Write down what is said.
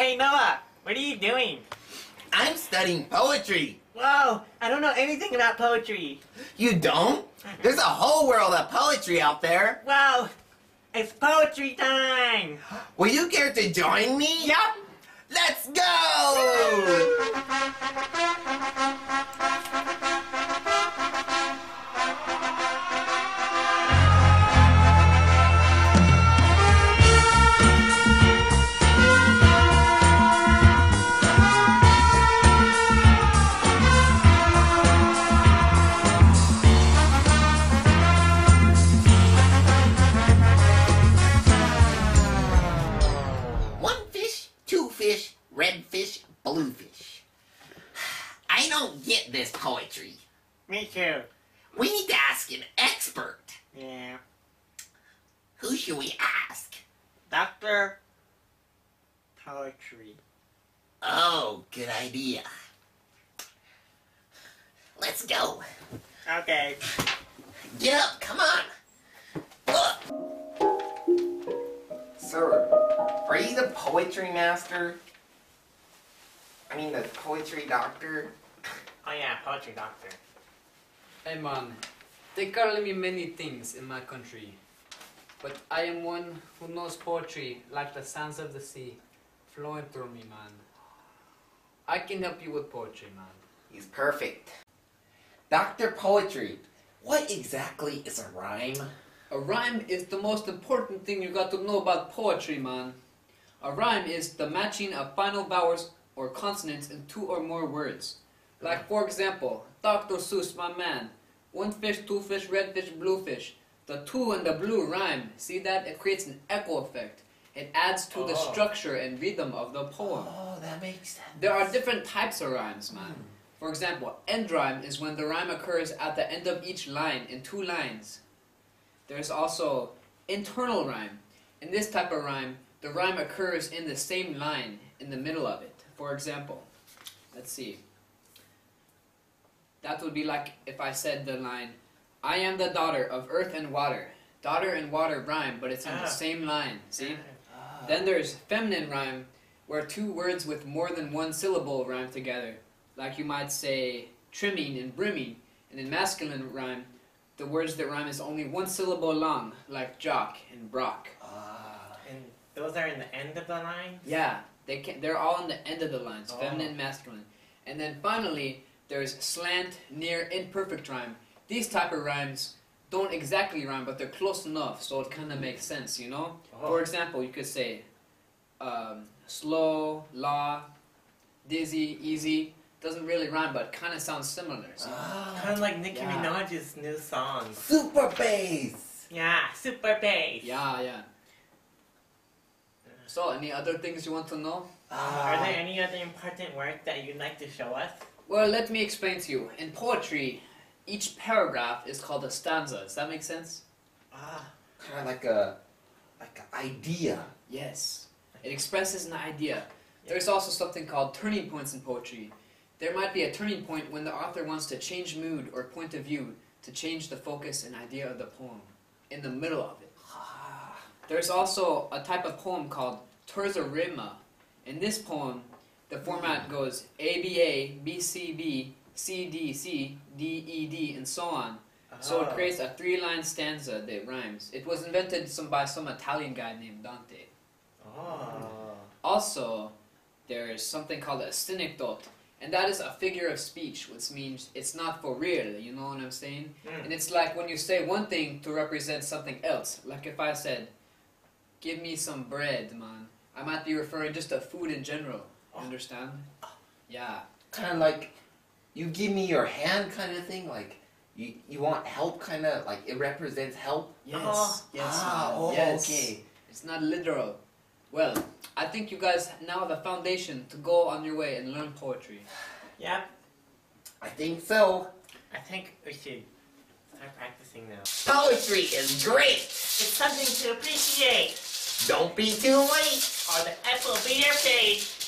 Hey Noah, what are you doing? I'm studying poetry. Whoa, I don't know anything about poetry. You don't? There's a whole world of poetry out there. Wow, it's poetry time. Will you care to join me? Yup. Let's go! Don't get this poetry. Me too. We need to ask an expert. Yeah. Who should we ask? Doctor Poetry. Oh, good idea. Let's go. Okay. Get up, come on. Up. Sir, are you the poetry master? I mean, the poetry doctor? Oh yeah, poetry doctor. Hey man, they call me many things in my country, but I am one who knows poetry like the sands of the sea, flowing through me, man. I can help you with poetry, man. He's perfect. Dr. Poetry, what exactly is a rhyme? A rhyme is the most important thing you got to know about poetry, man. A rhyme is the matching of final vowels or consonants in two or more words. Like, for example, Dr. Seuss, my man. One fish, two fish, red fish, blue fish. The two and the blue rhyme. See that? It creates an echo effect. It adds to the Oh. structure and rhythm of the poem. Oh, that makes sense. There are different types of rhymes, man. For example, end rhyme is when the rhyme occurs at the end of each line in two lines. There's also internal rhyme. In this type of rhyme, the rhyme occurs in the same line in the middle of it. For example, let's see. That would be like if I said the line, I am the daughter of earth and water. Daughter and water rhyme, but it's in Ah. the same line. See? Ah. Then there's feminine rhyme, where two words with more than one syllable rhyme together. Like you might say trimming and brimming. And in masculine rhyme, the words that rhyme is only one syllable long, like jock and brock. Ah. And those are in the end of the line? Yeah, they can. They're all in the end of the lines, Oh. feminine and masculine. And then finally, there's slant, near, imperfect rhyme. These type of rhymes don't exactly rhyme, but they're close enough, so it kind of makes sense, you know. Oh. For example, you could say um, slow, law, dizzy, easy. Doesn't really rhyme, but kind of sounds similar. see? Kind of like Nicki Yeah. Minaj's new song. Super bass. Yeah, super bass. Yeah, yeah. So, any other things you want to know? Uh, are there any other important work that you'd like to show us? Well, let me explain to you. In poetry, each paragraph is called a stanza. Does that make sense? Ah, Kind of like a, like an idea. Yes. It expresses an idea. There's also something called turning points in poetry. There might be a turning point when the author wants to change mood or point of view to change the focus and idea of the poem in the middle of it. Ah. There's also a type of poem called terza rima. In this poem, the format goes ABA, BCB, CDC, DED, and so on. So it oh. creates a three-line stanza that rhymes. It was invented some by some Italian guy named Dante. Oh. Also, there is something called a synecdoche, and that is a figure of speech, which means it's not for real. You know what I'm saying? Mm. And it's like when you say one thing to represent something else. Like if I said, "Give me some bread, man," I might be referring just to food in general. You understand? Yeah. Kind of like, you give me your hand kind of thing. Like, you, you want help kind of, like it represents help. Yes. Oh. Yes. ah, oh, yes. okay. It's not literal. Well, I think you guys now have a foundation to go on your way and learn poetry. Yep, I think so. I think we should start practicing now. Poetry is great. It's something to appreciate, Don't be too late. or the F will be your fate.